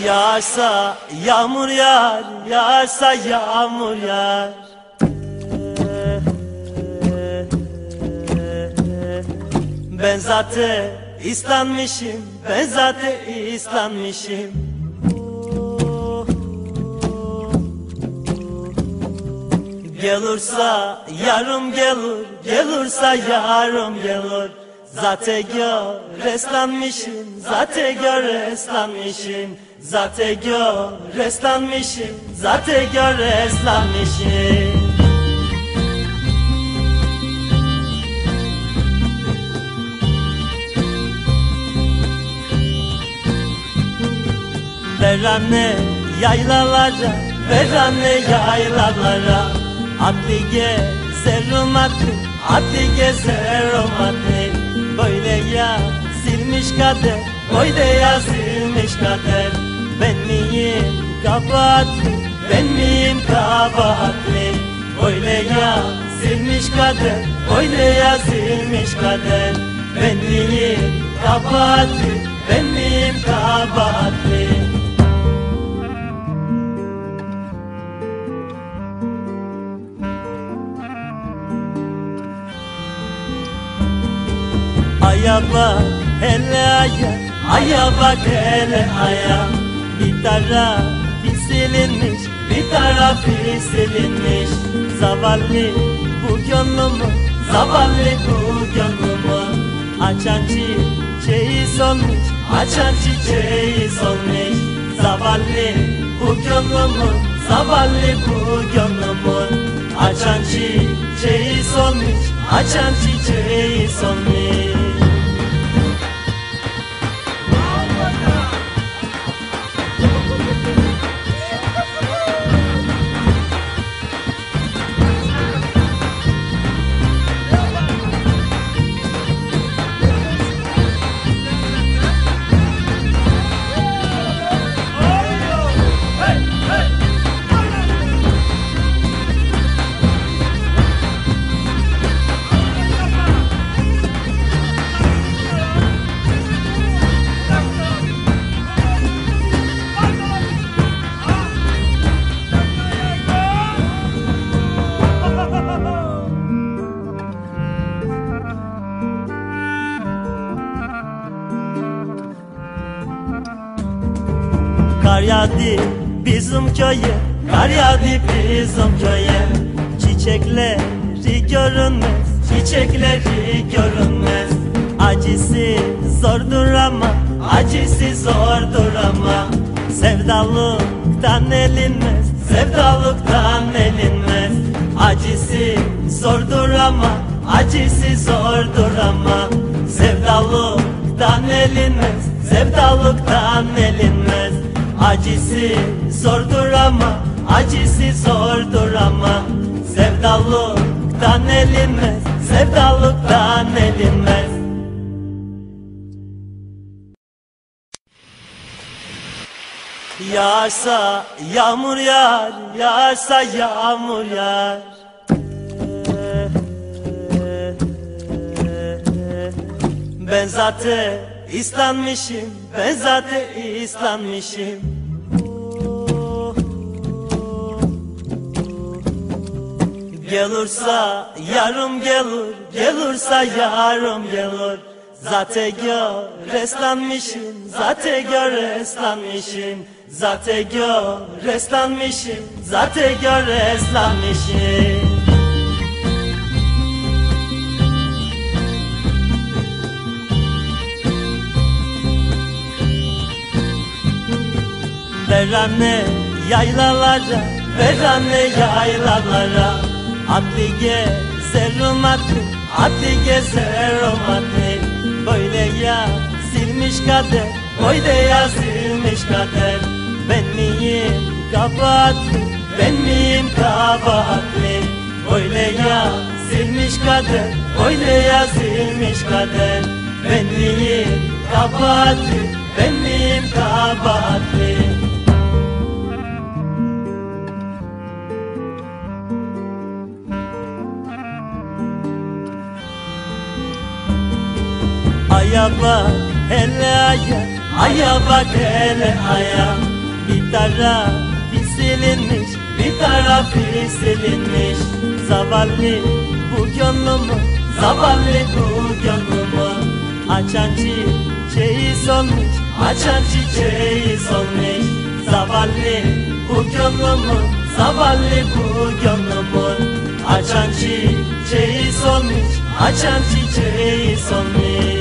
Yağsa yağmur yağar, yağsa yağmur yağar. Ben zaten islanmışım, ben zaten islanmışım Gelursa yarım gelir, gelursa yarım gelir Zaten gör eslanmışım, zaten gör eslanmışım Zaten gör eslanmışım, zaten gör eslanmışım Ver anne yaylalara, ver anne yaylalara. Atlı gezerim atlı, atlı gezerim atlı Böyle ya silmiş kader, böyle ya silmiş kader Ben miyim kabahatli, ben miyim kabahatli? Böyle ya silmiş kader, böyle ya silmiş kader Ben miyim kabahatli, ben miyim kabahatli Aya bak hele aya Aya bak hele aya. Bir tarafı silinmiş Bir tarafı silinmiş Zavallı bu gönlümü Zavallı bu gönlümü. Açan çiçeği solmuş Açan çiçeği solmuş. Zavallı bu gönlümü Zavallı bu gönlümü. Açan çiçeği solmuş Açan çiçeği solmuş Kar yağdı bizim köye Kar yağdı bizim köye Çiçekleri görünmez Çiçekleri görünmez. Acısı zordur ama Acısı zordur ama. Sevdalıktan elinmez Sevdalıktan elinmez. Acısı zordur ama Acısı zordur ama. Sevdalıktan elinmez Sevdalıktan elinmez Acısı zordur ama Acısı zordur ama. Sevdalıktan elinmez Sevdalıktan elinmez Yağsa yağmur yağar Yağsa yağmur yağar. Ben zaten islanmışım Ben zaten islanmışım Gelursa yarım gelir Gelursa yarım gelir Zaten gör eslanmışım Zaten gör eslanmışım Zaten gör eslanmışım Zaten gör eslanmışım Ver anne yaylalara Ver anne yaylalara Atlı gezerim atlı Atlı gezerim atlı Böyle ya silmiş kader Böyle ya silmiş kader. Ben miyim kabahatli Ben miyim kabahatli? Böyle ya silmiş kader Böyle ya silmiş kader. Ben miyim kabahatli Ben miyim kabahatli Aya bak hele aya Aya bak hele aya. Bir taraf silinmiş Bir tarafı silinmiş. Zavallı bu gönlümü Zavallı bu gönlümü. Açan çiçeği solmuş Açan çiçeği solmuş. Zavallı bu gönlümü Zavallı bu gönlümü. Açan çiçeği solmuş Açan çiçeği solmuş